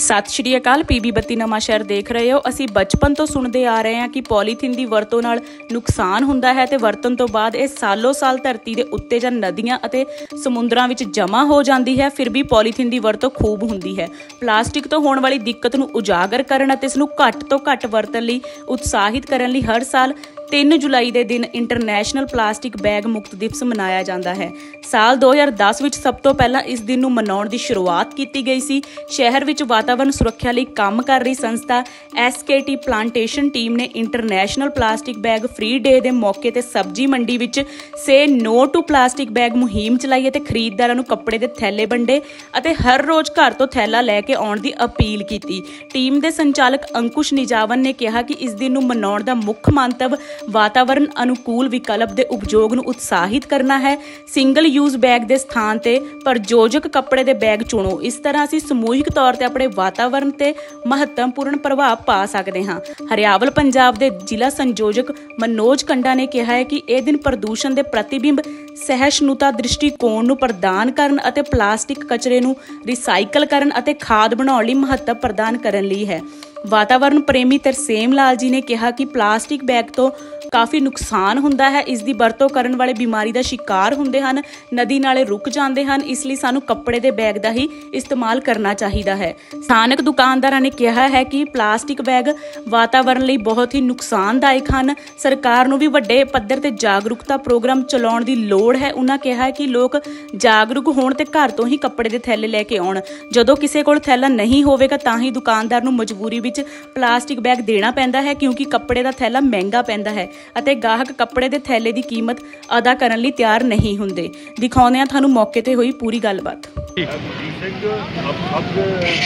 ਸਤਿ ਸ਼੍ਰੀ ਅਕਾਲ ਪੀਬੀ ਬੱਤੀ ਨਵਾਂਸ਼ਹਿਰ ਦੇਖ ਰਹੇ ਹੋ। ਅਸੀਂ ਬਚਪਨ ਤੋਂ ਸੁਣਦੇ ਆ ਰਹੇ ਹਾਂ ਕਿ ਪੋਲੀਥੀਨ ਦੀ ਵਰਤੋਂ ਨਾਲ ਨੁਕਸਾਨ ਹੁੰਦਾ ਹੈ ਤੇ ਵਰਤਣ ਤੋਂ ਬਾਅਦ ਇਹ ਸਾਲੋ ਸਾਲ ਧਰਤੀ ਦੇ ਉੱਤੇ ਜਾਂ ਨਦੀਆਂ ਅਤੇ ਸਮੁੰਦਰਾਂ ਵਿੱਚ ਜਮ੍ਹਾਂ ਹੋ ਜਾਂਦੀ ਹੈ, ਫਿਰ ਵੀ ਪੋਲੀਥੀਨ ਦੀ ਵਰਤੋਂ ਖੂਬ ਹੁੰਦੀ ਹੈ। ਪਲਾਸਟਿਕ ਤੋਂ ਹੋਣ ਵਾਲੀ ਦਿੱਕਤ ਨੂੰ ਉਜਾਗਰ ਕਰਨ ਅਤੇ ਇਸ ਨੂੰ ਘੱਟ ਤੋਂ ਘੱਟ ਵਰਤਣ ਲਈ, ਉਤਸ਼ਾਹਿਤ ਕਰਨ ਲਈ ਹਰ ਸਾਲ 3 ਜੁਲਾਈ ਦੇ ਦਿਨ ਇੰਟਰਨੈਸ਼ਨਲ ਪਲਾਸਟਿਕ ਬੈਗ ਮੁਕਤ ਦਿਵਸ ਮਨਾਇਆ ਜਾਂਦਾ ਹੈ। ਸਾਲ 2010 ਵਿੱਚ ਸਭ ਤੋਂ ਪਹਿਲਾਂ ਇਸ ਦਿਨ ਨੂੰ ਮਨਾਉਣ ਦੀ ਸ਼ੁਰੂਆਤ ਕੀਤੀ ਗਈ ਸੀ। ਸ਼ਹਿਰ ਵਿੱਚ ਵਾਤਾਵਰਣ ਸੁਰੱਖਿਆ ਲਈ ਕੰਮ ਕਰ ਰਹੀ ਸੰਸਥਾ ਐਸਕੇਟੀ ਪਲਾਂਟੇਸ਼ਨ ਟੀਮ ਨੇ international plastic bag free day ਦੇ ਮੌਕੇ ਤੇ ਸਬਜ਼ੀ ਮੰਡੀ ਵਿੱਚ say no to plastic bag ਮੁਹਿੰਮ ਚਲਾਈ ਅਤੇ ਖਰੀਦਦਾਰਾਂ ਨੂੰ ਕੱਪੜੇ ਦੇ ਥੈਲੇ ਵੰਡੇ ਅਤੇ ਹਰ ਰੋਜ਼ ਘਰ ਤੋਂ ਥੈਲਾ ਲੈ ਕੇ ਆਉਣ ਦੀ ਅਪੀਲ ਕੀਤੀ। ਟੀਮ ਦੇ ਸੰਚਾਲਕ ਅੰਕੁਸ਼ ਨਿਜਾਵਨ ਨੇ ਕਿਹਾ ਕਿ ਇਸ ਦਿਨ ਨੂੰ ਮਨਾਉਣ ਦਾ ਮੁੱਖ ਮੰਤਵ ਵਾਤਾਵਰਣ ਅਨੁਕੂਲ ਵਿਕਲਪ ਦੇ ਉਪਯੋਗ ਨੂੰ ਉਤਸ਼ਾਹਿਤ ਕਰਨਾ ਹੈ। ਸਿੰਗਲ ਯੂਜ਼ ਬੈਗ ਦੇ ਸਥਾਨ ਤੇ ਪ੍ਰਯੋਜਕ ਕੱਪੜੇ ਦੇ ਬੈਗ ਚੁਣੋ। ਇਸ ਤਰ੍ਹਾਂ ਅਸੀਂ ਸਮੂਹਿਕ ਤੌਰ ਤੇ ਆਪਣੇ ਵਾਤਾਵਰਣ ਤੇ ਮਹੱਤਵਪੂਰਨ ਪ੍ਰਭਾਵ ਪਾ ਸਕਦੇ ਹਾਂ। ਹਰਿਆਵਲ ਪੰਜਾਬ ਦੇ ਜ਼ਿਲ੍ਹਾ ਸੰਯੋਜਕ ਮਨੋਜ ਕੰਡਾ ਨੇ ਕਿਹਾ ਹੈ ਕਿ ਇਹ ਦਿਨ ਪ੍ਰਦੂਸ਼ਣ ਦੇ ਪ੍ਰਤੀਬਿੰਬ, ਸਹਿਸ਼ਨੁਤਾ ਦ੍ਰਿਸ਼ਟੀਕੋਣ ਨੂੰ ਪ੍ਰਦਾਨ ਕਰਨ ਅਤੇ ਪਲਾਸਟਿਕ ਕਚਰੇ ਨੂੰ ਰੀਸਾਈਕਲ ਕਰਨ ਅਤੇ ਖਾਦ ਬਣਾਉਣ ਲਈ ਮਹੱਤਵ ਪ੍ਰਦਾਨ ਕਰਨ ਲਈ ਹੈ। ਵਾਤਾਵਰਣ ਪ੍ਰੇਮੀ ਤਰਸੇਮ ਲਾਲ ਜੀ ਨੇ ਕਿਹਾ ਕਿ ਪਲਾਸਟਿਕ ਬੈਗ ਤੋਂ ਕਾਫੀ ਨੁਕਸਾਨ ਹੁੰਦਾ ਹੈ। ਇਸ ਦੀ ਵਰਤੋਂ ਕਰਨ ਵਾਲੇ ਬਿਮਾਰੀ ਦਾ ਸ਼ਿਕਾਰ ਹੁੰਦੇ ਹਨ, ਨਦੀ ਨਾਲੇ ਰੁਕ ਜਾਂਦੇ ਹਨ, ਇਸ ਲਈ ਸਾਨੂੰ ਕੱਪੜੇ ਦੇ ਬੈਗ ਦਾ ਹੀ ਇਸਤੇਮਾਲ ਕਰਨਾ ਚਾਹੀਦਾ ਹੈ। ਸਥਾਨਕ ਦੁਕਾਨਦਾਰਾਂ ਨੇ ਕਿਹਾ ਹੈ ਕਿ ਪਲਾਸਟਿਕ ਬੈਗ ਵਾਤਾਵਰਣ ਲਈ ਬਹੁਤ ਹੀ ਨੁਕਸਾਨਦਾਇਕ ਹਨ। ਸਰਕਾਰ ਨੂੰ ਵੀ ਵੱਡੇ ਪੱਧਰ ਤੇ ਜਾਗਰੂਕਤਾ ਪ੍ਰੋਗਰਾਮ ਚਲਾਉਣ ਦੀ ਲੋੜ ਹੈ। ਉਹਨਾਂ ਕਿਹਾ ਕਿ ਲੋਕ ਜਾਗਰੂਕ ਹੋਣ ਤੇ ਘਰ ਤੋਂ ਹੀ ਕੱਪੜੇ ਦੇ ਥੈਲੇ ਲੈ ਕੇ ਆਉਣ। ਜਦੋਂ ਕਿਸੇ ਕੋਲ ਥੈਲਾ ਨਹੀਂ ਹੋਵੇਗਾ, ਤਾਂ ਹੀ ਦੁਕਾਨਦਾਰ ਨੂੰ ਮਜਬੂਰੀ ਵਿੱਚ ਪਲਾਸਟਿਕ ਬੈਗ ਦੇਣਾ ਪੈਂਦਾ ਹੈ ਕਿਉਂਕਿ ਕੱਪੜੇ ਦਾ ਥੈਲਾ ਮਹਿੰਗਾ ਪੈਂਦਾ ਹੈ ਅਤੇ ਗਾਹਕ ਕੱਪੜੇ ਦੇ ਥੈਲੇ ਦੀ ਕੀਮਤ ਅਦਾ ਕਰਨ ਲਈ ਤਿਆਰ ਨਹੀਂ ਹੁੰਦੇ ਦਿਖਾਉਂਦੇ ਹਾਂ ਤੁਹਾਨੂੰ ਮੌਕੇ ਤੇ ਹੋਈ ਪੂਰੀ ਗੱਲਬਾਤ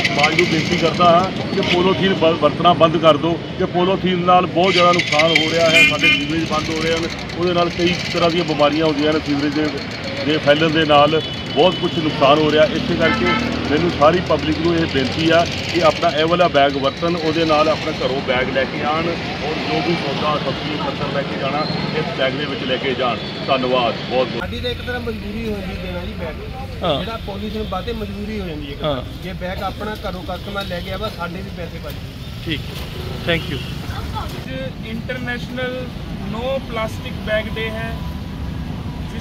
ਸਮਾਜ ਨੂੰ ਬੇਨਤੀ ਕਰਦਾ ਹਾਂ ਕਿ ਪੋਲੋਥੀਨ ਵਰਤਣਾ ਬੰਦ ਕਰ ਦਿਓ ਕਿ ਪੋਲੋਥੀਨ ਨਾਲ ਬਹੁਤ ਜ਼ਿਆਦਾ ਨੁਕਸਾਨ ਹੋ ਰਿਹਾ ਹੈ ਸਾਡੇ ਸੀਵਰੇਜ ਬੰਦ ਹੋ ਰਹੇ ਹਨ ਉਹਦੇ ਨਾਲ ਕਈ ਤਰ੍ਹਾਂ ਦੀਆਂ ਬਿਮਾਰੀਆਂ ਹੁੰਦੀਆਂ ਨੇ ਸੀਵਰੇਜ ਦੇ ਫੈਲਣ ਦੇ ਨਾਲ ਬਹੁਤ ਕੁਝ ਨੁਕਸਾਨ ਹੋ ਰਿਹਾ। ਇਸੇ ਕਰਕੇ ਮੈਨੂੰ ਸਾਰੀ ਪਬਲਿਕ ਨੂੰ ਇਹ ਬੇਨਤੀ ਆ ਕਿ ਆਪਣਾ ਇਹ ਵਾਲਾ ਬੈਗ ਵਰਤਣ ਉਹਦੇ ਨਾਲ ਆਪਣੇ ਘਰੋਂ ਬੈਗ ਲੈ ਕੇ ਆਣ ਔਰ ਜੋ ਵੀ ਸੌਦਾ ਸਬਜ਼ੀ ਪੱਤਰ ਲੈ ਕੇ ਜਾਣਾ ਇਸ ਬੈਗ ਦੇ ਵਿੱਚ ਲੈ ਕੇ ਜਾਣ। ਧੰਨਵਾਦ ਬਹੁਤ ਬਹੁਤ। ਸਾਡੀ ਤਾਂ ਇੱਕ ਤਰ੍ਹਾਂ ਮਜਬੂਰੀ ਹੋ ਜਾਂਦੀ ਦੇਣਾ ਜੀ ਬੈਗ ਹਾਂ। ਜਿਹੜਾ ਪੋਲੀਥੀਨ ਬਾਤੇ ਮਜਬੂਰੀ ਹੋ ਜਾਂਦੀ ਹੈ। ਜੇ ਬੈਗ ਆਪਣਾ ਘਰੋਂ ਕਸਟਮਰ ਲੈ ਗਿਆ ਵਾ ਸਾਡੇ ਵੀ ਪੈਸੇ ਬਚ ਠੀਕ। Thank you international no plastic bag day ਹੈ।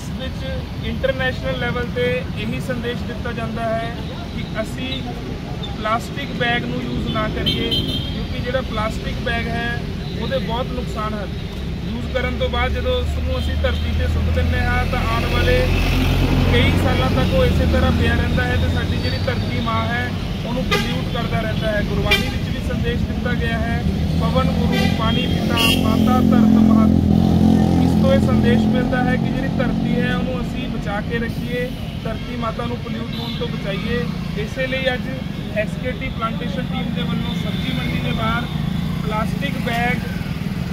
ਇਸ ਵਿੱਚ ਇੰਟਰਨੈਸ਼ਨਲ ਲੈਵਲ ਤੇ ਇਹੀ ਸੰਦੇਸ਼ ਦਿੱਤਾ ਜਾਂਦਾ ਹੈ ਕਿ ਅਸੀਂ ਪਲਾਸਟਿਕ ਬੈਗ ਨੂੰ ਯੂਜ਼ ਨਾ ਕਰੀਏ, ਕਿਉਂਕਿ ਜਿਹੜਾ ਪਲਾਸਟਿਕ ਬੈਗ ਹੈ, ਉਹਦੇ ਬਹੁਤ ਨੁਕਸਾਨ ਹਨ। ਯੂਜ਼ ਕਰਨ ਤੋਂ ਬਾਅਦ ਜਦੋਂ ਉਸ ਨੂੰ ਅਸੀਂ ਧਰਤੀ ਤੇ ਸੁੱਟ ਦਿੰਦੇ ਹਾਂ, ਤਾਂ ਆਉਣ ਵਾਲੇ ਕਈ ਸਾਲਾਂ ਤੱਕ ਉਹ ਇਸੇ ਤਰ੍ਹਾਂ ਪਿਆ ਰਹਿੰਦਾ ਹੈ ਤੇ ਸਾਡੀ ਜਿਹੜੀ ਧਰਤੀ ਮਾਂ ਹੈ, ਉਹਨੂੰ ਪੋਲਿਊਟ ਕਰਦਾ ਰਹਿੰਦਾ ਹੈ। ਗੁਰਬਾਣੀ ਵਿੱਚ ਵੀ ਸੰਦੇਸ਼ ਦਿੱਤਾ ਗਿਆ ਹੈ, ਪਵਨ, ਗੁਰੂ, ਪਾਣੀ, ਪਿਤਾ, ਮਾਤਾ ਧਰਤ ਮਹਤ। ਤੋਂ ਇਹ ਸੰਦੇਸ਼ ਮਿਲਦਾ ਹੈ ਕਿ ਜਿਹੜੀ ਧਰਤੀ ਹੈ, ਉਹਨੂੰ ਅਸੀਂ ਬਚਾ ਕੇ ਰੱਖੀਏ, ਧਰਤੀ ਮਾਤਾ ਨੂੰ ਪੋਲਿਊਟ ਹੋਣ ਤੋਂ ਬਚਾਈਏ। ਇਸੇ ਲਈ ਅੱਜ ਐਸਕੇਟੀ ਪਲਾਂਟੇਸ਼ਨ ਟੀਮ ਦੇ ਵੱਲੋਂ ਸਬਜ਼ੀ ਮੰਡੀ ਦੇ ਬਾਹਰ ਪਲਾਸਟਿਕ ਬੈਗ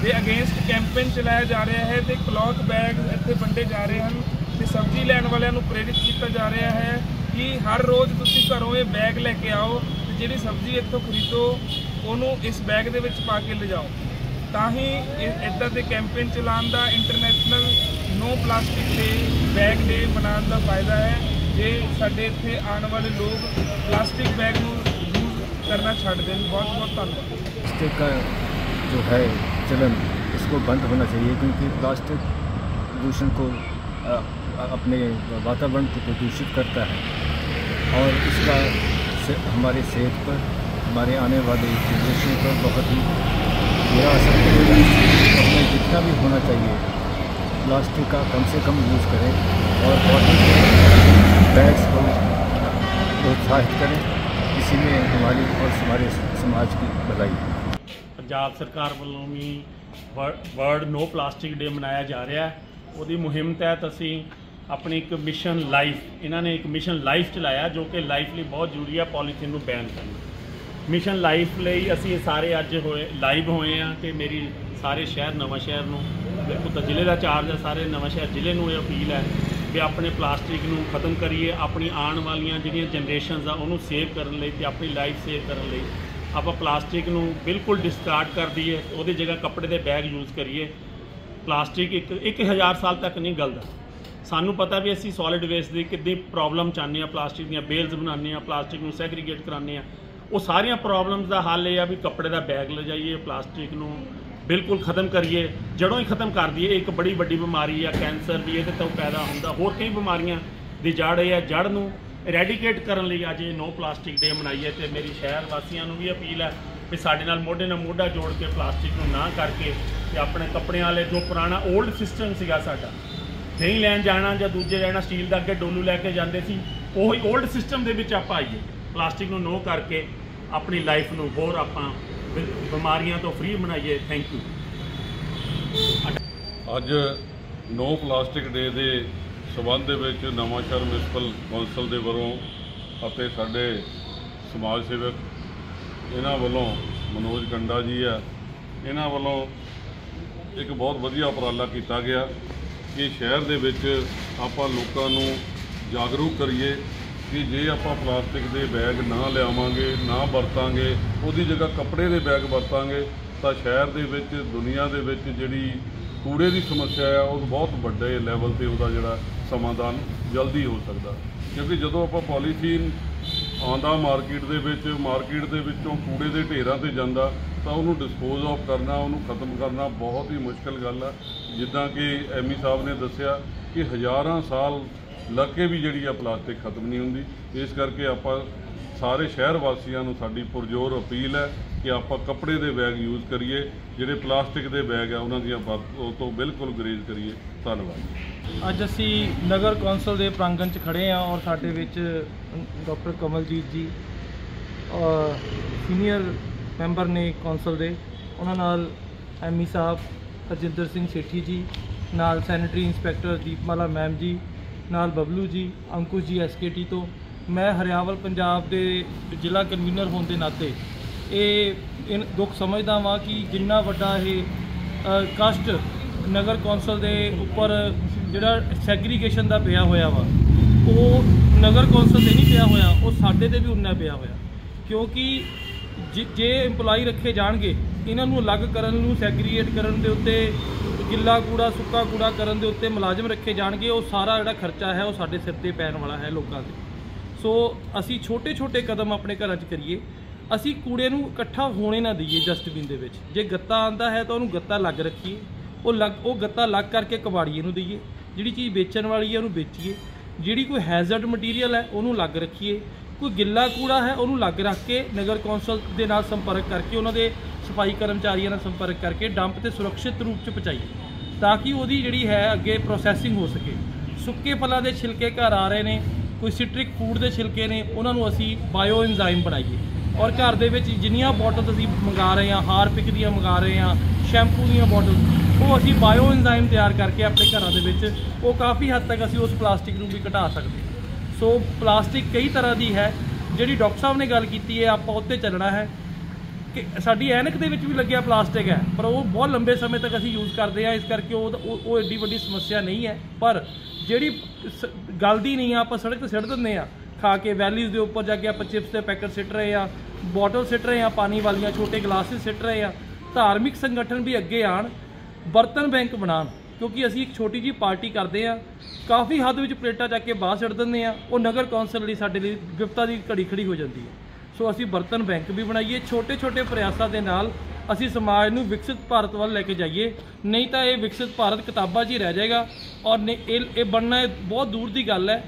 ਦੇ ਅਗੇਂਸਟ ਕੈਂਪੇਨ ਚਲਾਇਆ ਜਾ ਰਿਹਾ ਹੈ ਤੇ ਕਲੌਥ ਬੈਗ ਇੱਥੇ ਵੰਡੇ ਜਾ ਰਹੇ ਹਨ ਤੇ ਸਬਜ਼ੀ ਲੈਣ ਵਾਲਿਆਂ ਨੂੰ ਪ੍ਰੇਰਿਤ ਕੀਤਾ ਜਾ ਰਿਹਾ ਹੈ ਕਿ ਹਰ ਰੋਜ਼ ਤੁਸੀਂ ਘਰੋਂ ਇਹ ਬੈਗ ਲੈ ਕੇ ਆਓ ਤੇ ਜਿਹੜੀ ਸਬਜ਼ੀ ਇੱਥੋਂ ਖਰੀਦੋ, ਉਹਨੂੰ ਇਸ ਬੈਗ ਦੇ ਵਿੱਚ ਪਾ ਕੇ ਲਿਜਾਓ। ਤਾਂ ਹੀ ਇਦਾਂ ਦੇ ਕੈਂਪੇਨ ਚਲਾਉਣ ਦਾ international no plastic day bag day ਮਨਾਉਣ ਦਾ ਫਾਇਦਾ ਹੈ ਜੇ ਸਾਡੇ ਇੱਥੇ ਆਉਣ ਵਾਲੇ ਲੋਕ ਪਲਾਸਟਿਕ ਬੈਗ ਨੂੰ ਯੂਜ਼ ਕਰਨਾ ਛੱਡ ਦੇਣ ਬਹੁਤ ਬਹੁਤ ਧੰਨਵਾਦ प्लास्टिक का जो है चलन इसको बंद होना चाहिए क्योंकि प्लास्टिक प्रदूषण को अ, अपने वातावरण को प्रदूषित करता है और इसका से, हमारे सेहत पर हमारे आने वाले जनरेशन पर बहुत ही बुरा असर पड़ेगा तो हमें जितना भी होना चाहिए प्लास्टिक का कम से कम यूज़ करें और कॉटन के बैग्स को प्रोत्साहित करें इसी में हमारी और हमारे समाज की भलाई है ਪੰਜਾਬ ਸਰਕਾਰ ਵੱਲੋਂ ਵੀ ਵਰਲਡ ਨੋ ਪਲਾਸਟਿਕ ਡੇ ਮਨਾਇਆ ਜਾ ਰਿਹਾ ਹੈ ਉਹਦੀ ਮੁਹਿੰਮ ਤਹਿਤ ਅਸੀਂ ਆਪਣੀ ਇੱਕ ਮਿਸ਼ਨ ਲਾਈਫ ਇਹਨਾਂ ਨੇ ਇੱਕ ਮਿਸ਼ਨ ਲਾਈਫ ਚਲਾਇਆ ਜੋ ਕਿ ਲਾਈਫ ਲਈ ਬਹੁਤ ਜ਼ਰੂਰੀ ਹੈ ਪੋਲੀਥੀਨ ਨੂੰ ਬੈਨ ਕਰਨਾ ਮਿਸ਼ਨ ਲਾਈਫ ਲਈ ਅਸੀਂ ਸਾਰੇ ਅੱਜ ਹੋਏ, ਲਾਈਵ ਹੋਏ ਆ ਤੇ ਮੇਰੀ ਸਾਰੇ ਸ਼ਹਿਰ ਨਵਾਂ ਸ਼ਹਿਰ ਨੂੰ ਬਿਲਕੁਲ ਤਾਂ ਜ਼ਿਲ੍ਹੇ ਦਾ ਚਾਰਜ ਹੈ, ਸਾਰੇ ਨਵਾਂ ਸ਼ਹਿਰ ਜ਼ਿਲ੍ਹੇ ਨੂੰ ਇਹ ਅਪੀਲ ਹੈ ਕਿ ਆਪਣੇ ਪਲਾਸਟਿਕ ਨੂੰ ਖਤਮ ਕਰੀਏ, ਆਪਣੀ ਆਉਣ ਵਾਲੀਆਂ ਜਿਹੜੀਆਂ ਜਨਰੇਸ਼ਨਸ ਆ ਉਹਨੂੰ ਸੇਵ ਕਰਨ ਲਈ ਤੇ ਆਪਣੀ ਲਾਈਫ ਸੇਵ ਕਰਨ ਲਈ ਆਪਾਂ ਪਲਾਸਟਿਕ ਨੂੰ ਬਿਲਕੁਲ ਡਿਸਕਾਰਡ ਕਰ ਦਈਏ, ਉਹਦੀ ਜਗ੍ਹਾ ਕੱਪੜੇ ਦੇ ਬੈਗ ਯੂਜ਼ ਕਰੀਏ। ਪਲਾਸਟਿਕ ਇੱਕ 1000 ਸਾਲ ਤੱਕ ਨਹੀਂ ਗਲਦਾ ਸਾਨੂੰ ਪਤਾ ਵੀ ਅਸੀਂ ਸੋਲਿਡ ਵੇਸਟ ਦੀ ਕਿੰਨੀ ਪ੍ਰੋਬਲਮ ਚਾਹੁੰਦੇ ਆ ਪਲਾਸਟਿਕ ਦੀਆਂ ਬੇਲਸ ਬਣਾਉਂਦੇ ਆ ਪਲਾਸਟਿਕ ਨੂੰ ਸੈਗਰੀਗੇਟ ਕਰਾਉਂਦੇ ਆ ਉਹ ਸਾਰੀਆਂ ਪ੍ਰੋਬਲਮਸ ਦਾ ਹੱਲ ਇਹ ਆ ਵੀ ਕੱਪੜੇ ਦਾ ਬੈਗ ਲਿਜਾਈਏ ਪਲਾਸਟਿਕ ਨੂੰ ਬਿਲਕੁਲ ਖਤਮ ਕਰੀਏ ਜੜੋਂ ਹੀ ਖਤਮ ਕਰ ਦਈਏ, ਇੱਕ ਬੜੀ ਵੱਡੀ ਬਿਮਾਰੀ ਆ ਕੈਂਸਰ ਵੀ ਇਹਦੇ ਤੋਂ ਪੈਦਾ ਹੁੰਦਾ, ਹੋਰ ਕਈ ਬਿਮਾਰੀਆਂ ਦੀ ਜੜ ਇਹ ਆ, ਜੜ ਨੂੰ ਰੈਡੀਕੇਟ ਕਰਨ ਲਈ ਅੱਜ ਇਹ ਨੋ ਪਲਾਸਟਿਕ ਡੇ ਮਨਾਈਏ ਤੇ ਮੇਰੀ ਸ਼ਹਿਰ ਵਾਸੀਆਂ ਨੂੰ ਵੀ ਅਪੀਲ ਹੈ ਵੀ ਸਾਡੇ ਨਾਲ ਮੋਢੇ ਨਾਲ ਮੋਢਾ ਜੋੜ ਕੇ ਪਲਾਸਟਿਕ ਨੂੰ ਨਾ ਕਰਕੇ ਤੇ ਆਪਣੇ ਕੱਪੜਿਆਂ ਵਾਲੇ, ਜੋ ਪੁਰਾਣਾ 올ਡ ਸਿਸਟਮ ਸੀਗਾ ਸਾਡਾ, ਨਹੀਂ ਲੈਣ ਜਾਣਾ ਜਾਂ ਦੂਜੇ ਲੈਣਾ ਸਟੀਲ ਦਾ ਅੱਗੇ ਡੋਲੂ ਲੈ ਕੇ ਜਾਂਦੇ ਸੀ, ਉਹੀ 올ਡ ਸਿਸਟਮ ਦੇ ਵਿੱਚ ਆਪਾਂ ਆਈਏ ਪਲਾਸਟਿਕ ਨੂੰ ਨੋ ਕਰਕੇ ਆਪਣੀ ਲਾਈਫ ਨੂੰ ਹੋਰ ਆਪਾਂ ਬਿ- ਬਿਮਾਰੀਆਂ ਤੋਂ ਫ੍ਰੀ ਬਣਾਈਏ ਥੈਂਕ ਯੂ ਅੱਜ ਨੋ ਪਲਾਸਟਿਕ ਡੇ ਦੇ ਸਬੰਧ ਦੇ ਵਿੱਚ ਨਵਾਂਸ਼ਹਿਰ ਮਿਊਨਿਸਪਲ ਕੌਂਸਲ ਦੇ ਵੱਲੋਂ ਅਤੇ ਸਾਡੇ ਸਮਾਜ ਸੇਵਕ, ਇਹਨਾਂ ਵੱਲੋਂ ਮਨੋਜ ਕੰਡਾ ਜੀ ਆ, ਇਹਨਾਂ ਵੱਲੋਂ ਇੱਕ ਬਹੁਤ ਵਧੀਆ ਉਪਰਾਲਾ ਕੀਤਾ ਗਿਆ ਕਿ ਸ਼ਹਿਰ ਦੇ ਵਿੱਚ ਆਪਾਂ ਲੋਕਾਂ ਨੂੰ ਜਾਗਰੂਕ ਕਰੀਏ ਕਿ ਜੇ ਆਪਾਂ ਪਲਾਸਟਿਕ ਦੇ ਬੈਗ ਨਾ ਲਿਆਵਾਂਗੇ, ਨਾ ਵਰਤਾਂਗੇ, ਉਹਦੀ ਜਗ੍ਹਾ ਕੱਪੜੇ ਦੇ ਬੈਗ ਵਰਤਾਂਗੇ, ਤਾਂ ਸ਼ਹਿਰ ਦੇ ਵਿੱਚ, ਦੁਨੀਆ ਦੇ ਵਿੱਚ ਜਿਹੜੀ ਕੂੜੇ ਦੀ ਸਮੱਸਿਆ ਆ, ਉਹ ਬਹੁਤ ਵੱਡੇ ਲੈਵਲ ਤੇ ਉਹਦਾ ਜਿਹੜਾ ਸਮਾਧਾਨ ਜਲਦੀ ਹੋ ਸਕਦਾ। ਕਿਉਂਕਿ ਜਦੋਂ ਆਪਾਂ ਪੋਲੀਥੀਨ ਆਉਂਦਾ ਮਾਰਕੀਟ ਦੇ ਵਿੱਚ ਮਾਰਕੀਟ ਦੇ ਵਿੱਚੋਂ ਕੂੜੇ ਦੇ ਢੇਰਾਂ ਤੇ ਜਾਂਦਾ, ਤਾਂ ਉਹਨੂੰ ਡਿਸਪੋਜ਼ ਆਫ ਕਰਨਾ, ਉਹਨੂੰ ਖਤਮ ਕਰਨਾ ਬਹੁਤ ਹੀ ਮੁਸ਼ਕਲ ਗੱਲ ਆ। ਜਿੱਦਾਂ ਕਿ ਐਮੀ ਸਾਹਿਬ ਨੇ ਦੱਸਿਆ ਕਿ ਹਜ਼ਾਰਾਂ ਸਾਲ ਲੱਗ ਕੇ ਵੀ ਜਿਹੜੀ ਆ ਪਲਾਸਟਿਕ ਖਤਮ ਨਹੀਂ ਹੁੰਦੀ। ਇਸ ਕਰਕੇ ਆਪਾਂ ਸਾਰੇ ਸ਼ਹਿਰ ਵਾਸੀਆਂ ਨੂੰ ਸਾਡੀ ਪੁਰਜੋਰ ਅਪੀਲ ਹੈ ਕਿ ਆਪਾਂ ਕੱਪੜੇ ਦੇ ਬੈਗ ਯੂਜ਼ ਕਰੀਏ, ਜਿਹੜੇ ਪਲਾਸਟਿਕ ਦੇ ਬੈਗ ਆ, ਉਹਨਾਂ ਦੀਆਂ ਉਹ ਤੋਂ ਬਿਲਕੁਲ ਗੁਰੇਜ਼ ਕਰੀਏ। ਧੰਨਵਾਦ ਅੱਜ ਅਸੀਂ ਨਗਰ ਕੌਂਸਲ ਦੇ ਪ੍ਰਾਂਗਣ 'ਚ ਖੜੇ ਹਾਂ ਔਰ ਸਾਡੇ ਵਿੱਚ ਡਾਕਟਰ ਕਮਲਜੀਤ ਜੀ ਸੀਨੀਅਰ ਮੈਂਬਰ ਨੇ ਕੌਂਸਲ ਦੇ। ਉਹਨਾਂ ਨਾਲ ਐਮਈ ਸਾਹਿਬ, ਹਰਜਿੰਦਰ ਸਿੰਘ ਸੇਠੀ ਜੀ, ਨਾਲ ਸੈਨੇਟਰੀ ਇੰਸਪੈਕਟਰ ਦੀਪਮਾਲਾ ਮੈਮ ਜੀ ਨਾਲ ਬਬਲੂ ਜੀ, ਅੰਕੁਸ਼ ਜੀ ਐਸਕੇਟੀ ਤੋਂ। ਮੈਂ ਹਰਿਆਵਲ, ਪੰਜਾਬ ਦੇ ਜ਼ਿਲ੍ਹਾ ਕਨਵੀਨਰ ਹੋਣ ਦੇ ਨਾਤੇ ਇਹ ਦੁੱਖ ਸਮਝਦਾ ਵਾਂ ਕਿ ਜਿੰਨਾ ਵੱਡਾ ਇਹ ਕਸ਼ਟ ਨਗਰ ਕੌਂਸਲ ਦੇ ਉੱਪਰ ਜਿਹੜਾ ਸੈਗਰੀਗੇਸ਼ਨ ਦਾ ਪਿਆ ਹੋਇਆ ਵਾ, ਉਹ ਨਗਰ ਕੌਂਸਲ ਤੇ ਨਹੀਂ ਪਿਆ ਹੋਇਆ, ਉਹ ਸਾਡੇ ਤੇ ਵੀ ਉਨਾ ਪਿਆ ਹੋਇਆ। ਕਿਉਂਕਿ ਜਿ- ਜੇ EMPLOYE ਰੱਖੇ ਜਾਣਗੇ, ਇਹਨਾਂ ਨੂੰ ਅਲੱਗ ਕਰਨ ਨੂੰ ਸੈਗਰੀਗੇਟ ਕਰਨ ਦੇ ਉੱਤੇ ਗਿੱਲਾ ਕੂੜਾ, ਸੁੱਕਾ ਕੂੜਾ ਕਰਨ ਦੇ ਉੱਤੇ ਮੁਲਾਜ਼ਮ ਰੱਖੇ ਜਾਣਗੇ। ਉਹ ਸਾਰਾ ਜਿਹੜਾ ਖਰਚਾ ਹੈ, ਉਹ ਸਾਡੇ ਸਿਰ ਤੇ ਪੈਣ ਵਾਲਾ ਹੈ ਲੋਕਾਂ ਦੇ। ਸੋ ਅਸੀਂ ਛੋਟੇ-ਛੋਟੇ ਕਦਮ ਆਪਣੇ ਘਰਾਂ 'ਚ ਕਰੀਏ। ਅਸੀਂ ਕੂੜੇ ਨੂੰ ਇਕੱਠਾ ਹੋਣੇ ਨਾ ਦਈਏ ਡਸਟਬਿਨ ਦੇ ਵਿੱਚ। ਜੇ ਗੱਤਾ ਆਂਦਾ ਹੈ ਤਾਂ ਉਹਨੂੰ ਗੱਤਾ ਲੱਗ ਰੱਖੀਏ। ਉਹ ਲੱਗ, ਉਹ ਗੱਤਾ ਲੱਗ ਕਰਕੇ ਕਬਾੜੀਏ ਨੂੰ ਦਈਏ। ਜਿਹੜੀ ਚੀਜ਼ ਵੇਚਣ ਵਾਲੀ ਹੈ ਉਹਨੂੰ ਵੇਚੀਏ। ਜਿਹੜੀ ਕੋਈ ਹੈਜ਼ਰਡ ਮਟੀਰੀਅਲ ਹੈ, ਉਹਨੂੰ ਲੱਗ ਰੱਖੀਏ। ਕੋਈ ਗਿੱਲਾ ਕੂੜਾ ਹੈ, ਉਹਨੂੰ ਲੱਗ ਰੱਖ ਕੇ ਨਗਰ ਕੌਂਸਲ ਦੇ ਨਾਲ ਸੰਪਰਕ ਕਰਕੇ ਉਹਨਾਂ ਦੇ ਸਫ਼ਾਈ ਕਰਮਚਾਰੀਆਂ ਨਾਲ ਸੰਪਰਕ ਕਰਕੇ ਡੰਪ ਤੇ ਸੁਰੱਖਿਅਤ ਰੂਪ 'ਚ ਪਹੁੰਚਾਈਏ ਤਾਂ ਕਿ ਉਹਦੀ ਜਿਹੜੀ ਹੈ ਅੱਗੇ ਪ੍ਰੋਸੈਸਿੰਗ ਹੋ ਸਕੇ। ਸੁੱਕੇ ਫਲਾਂ ਦੇ ਛਿਲਕੇ ਘਰ ਆ ਰਹੇ ਨੇ, ਕੋਈ ਸਿਟ੍ਰਿਕ ਫੂਡ ਦੇ ਛਿਲਕੇ ਨੇ, ਉਹਨਾਂ ਨੂੰ ਅਸੀਂ ਬਾਇਓ ਐਂਜ਼ਾਈਮ ਬਣਾਈਏ। ਔਰ ਘਰ ਦੇ ਵਿੱਚ ਜਿੰਨੀਆਂ ਬੋਟਲ ਅਸੀਂ ਮੰਗਾ ਰਹੇ ਹਾਂ ਹਾਰਪਿਕ ਦੀਆਂ ਮੰਗਾ ਰਹੇ ਹਾਂ ਸ਼ੈਂਪੂ ਦੀਆਂ ਬੋਟਲ ਉਹ ਅਸੀਂ ਬਾਇਓ ਐਂਜ਼ਾਈਮ ਤਿਆਰ ਕਰਕੇ ਆਪਣੇ ਘਰਾਂ ਦੇ ਵਿੱਚ, ਉਹ ਕਾਫੀ ਹੱਦ ਤੱਕ ਅਸੀਂ ਉਸ ਪਲਾਸਟਿਕ ਨੂੰ ਵੀ ਘਟਾ ਸਕਦੇ ਸੋ ਪਲਾਸਟਿਕ ਕਈ ਤਰ੍ਹਾਂ ਦੀ ਹੈ, ਜਿਹੜੀ ਡਾਕਟਰ ਸਾਹਿਬ ਨੇ ਗੱਲ ਕੀਤੀ ਹੈ, ਆਪਾਂ ਉੱਤੇ ਚੱਲਣਾ ਹੈ। ਸਾਡੀ ਐਨਕ ਦੇ ਵਿੱਚ ਵੀ ਲੱਗਿਆ ਪਲਾਸਟਿਕ ਹੈ, ਪਰ ਉਹ ਬਹੁਤ ਲੰਬੇ ਸਮੇਂ ਤੱਕ ਅਸੀਂ ਯੂਜ਼ ਕਰਦੇ ਆ ਇਸ ਕਰਕੇ ਉਹ ਉਹ ਐਡੀ ਵੱਡੀ ਸਮੱਸਿਆ ਨਹੀਂ ਹੈ। ਪਰ ਜਿਹੜੀ ਸ- ਗਲਦੀ ਨਹੀਂ ਆ, ਆਪਾਂ ਸੜਕ ਤੇ ਸਿੱਟ ਦਿੰਦੇ ਆ ਖਾ ਕੇ ਵੈਲੀਜ਼ ਦੇ ਉੱਪਰ ਜਾ ਕੇ ਆਪਾਂ ਚਿਪਸ ਦੇ ਪੈਕਟ ਸਿੱਟ ਰਹੇ ਆ ਬੋਟਲ ਸਿੱਟ ਰਹੇ ਆ ਪਾਣੀ ਵਾਲੀਆਂ ਛੋਟੇ ਗਲਾਸਿਸ ਸਿੱਟ ਰਹੇ ਆ ਧਾਰਮਿਕ ਸੰਗਠਨ ਵੀ ਅੱਗੇ ਆਣ ਬਰਤਨ ਬੈਂਕ ਬਣਾਉਣ, ਕਿਉਂਕਿ ਅਸੀਂ ਇੱਕ ਛੋਟੀ ਜੀ ਪਾਰਟੀ ਕਰਦੇ ਆ ਕਾਫੀ ਹੱਦ ਵਿੱਚ ਪਲੇਟਾਂ ਚੱਕ ਕੇ ਬਾਹਰ ਸਿੱਟ ਦਿੰਦੇ ਆ ਉਹ ਨਗਰ ਕੌਂਸਲ ਲਈ ਸਾਡੇ ਲਈ ਵਿਪਤਾ ਦੀ ਘੜੀ ਖੜੀ ਹੋ ਜਾਂਦੀ ਹੈ। ਸੋ ਅਸੀਂ ਬਰਤਨ ਬੈਂਕ ਵੀ ਬਣਾਈਏ ਛੋਟੇ ਛੋਟੇ ਪ੍ਰਯਾਸਾਂ ਦੇ ਨਾਲ ਅਸੀਂ ਸਮਾਜ ਨੂੰ ਵਿਕਸਿਤ ਭਾਰਤ ਵੱਲ ਲੈ ਕੇ ਜਾਈਏ। ਨਹੀਂ ਤਾਂ ਇਹ ਵਿਕਸਿਤ ਭਾਰਤ ਕਿਤਾਬਾਂ 'ਚ ਹੀ ਰਹਿ ਜਾਏਗਾ ਔਰ ਨੇ- ਇਹ ਇਹ ਬਣਨਾ ਬਹੁਤ ਦੂਰ ਦੀ ਗੱਲ ਹੈ।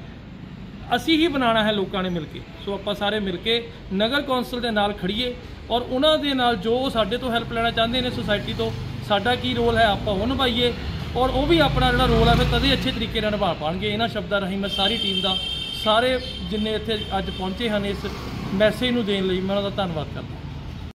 ਅਸੀਂ ਹੀ ਬਣਾਉਣਾ ਹੈ ਲੋਕਾਂ ਨੇ ਮਿਲ ਕੇ। ਸੋ ਆਪਾਂ ਸਾਰੇ ਮਿਲ ਕੇ ਨਗਰ ਕੌਂਸਲ ਦੇ ਨਾਲ ਖੜੀਏ ਔਰ ਉਹਨਾਂ ਦੇ ਨਾਲ ਜੋ ਸਾਡੇ ਤੋਂ ਹੈਲਪ ਲੈਣਾ ਚਾਹੁੰਦੇ ਨੇ ਸੁਸਾਇਟੀ ਤੋਂ, ਸਾਡਾ ਕੀ ਰੋਲ ਹੈ ਆਪਾਂ ਉਹ ਨਿਭਾਈਏ ਔਰ ਉਹ ਵੀ ਆਪਣਾ ਜਿਹੜਾ ਰੋਲ ਹੈ ਫਿਰ ਤਦੇ ਅੱਛੇ ਤਰੀਕੇ ਨਾਲ ਨਿਭਾ ਪਾਣਗੇ। ਇਹਨਾਂ ਸ਼ਬਦਾਂ ਰਾਹੀਂ ਮੈਂ ਸਾਰੀ ਟੀਮ ਦਾ, ਸਾਰੇ ਜਿੰਨੇ ਇੱਥੇ ਅੱਜ ਪਹੁੰਚੇ ਹਨ ਇਸ ਮੈਸੇਜ ਨੂੰ ਦੇਣ ਲਈ ਮੈਂ ਉਹਨਾਂ ਦਾ ਧੰਨਵਾਦ ਕਰਦਾ।